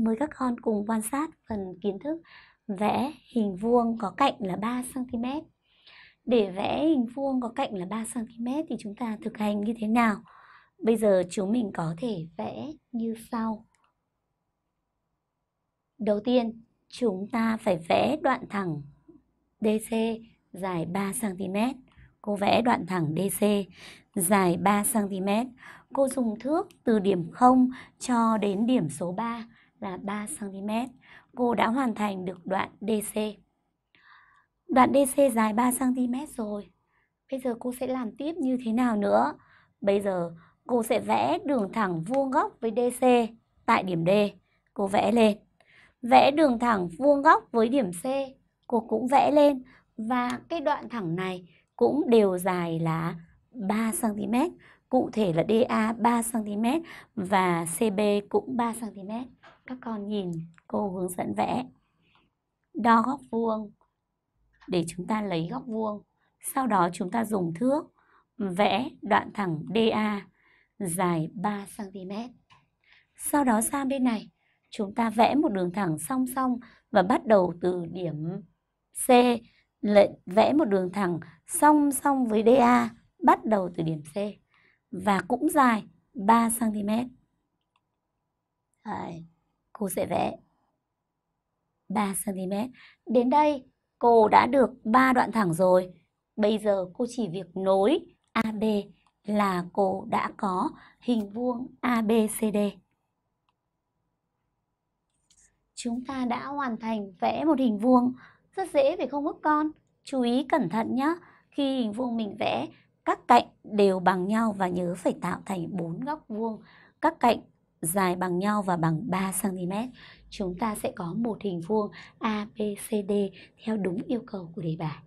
Mời các con cùng quan sát phần kiến thức vẽ hình vuông có cạnh là 3 cm. Để vẽ hình vuông có cạnh là 3 cm thì chúng ta thực hành như thế nào? Bây giờ chúng mình có thể vẽ như sau. Đầu tiên, chúng ta phải vẽ đoạn thẳng DC dài 3 cm. Cô vẽ đoạn thẳng DC dài 3 cm. Cô dùng thước từ điểm 0 cho đến điểm số 3 là 3 cm. Cô đã hoàn thành được đoạn DC. Đoạn DC dài 3 cm rồi. Bây giờ cô sẽ làm tiếp như thế nào nữa? Bây giờ cô sẽ vẽ đường thẳng vuông góc với DC tại điểm D. Cô vẽ lên. Vẽ đường thẳng vuông góc với điểm C. Cô cũng vẽ lên. Và cái đoạn thẳng này cũng đều dài là 3 cm. Cụ thể là DA 3 cm và CB cũng 3 cm. Các con nhìn cô hướng dẫn vẽ. Đo góc vuông để chúng ta lấy góc vuông. Sau đó chúng ta dùng thước vẽ đoạn thẳng DA dài 3 cm. Sau đó sang bên này, chúng ta vẽ một đường thẳng song song và bắt đầu từ điểm C lại vẽ một đường thẳng song song với DA bắt đầu từ điểm C và cũng dài 3 cm. Đấy, cô sẽ vẽ 3 cm. Đến đây cô đã được 3 đoạn thẳng rồi. Bây giờ cô chỉ việc nối AB là cô đã có hình vuông ABCD. Chúng ta đã hoàn thành vẽ một hình vuông rất dễ phải không các con? Chú ý cẩn thận nhé. Khi hình vuông mình vẽ, các cạnh đều bằng nhau và nhớ phải tạo thành bốn góc vuông. Các cạnh dài bằng nhau và bằng 3 cm. Chúng ta sẽ có một hình vuông ABCD theo đúng yêu cầu của đề bài.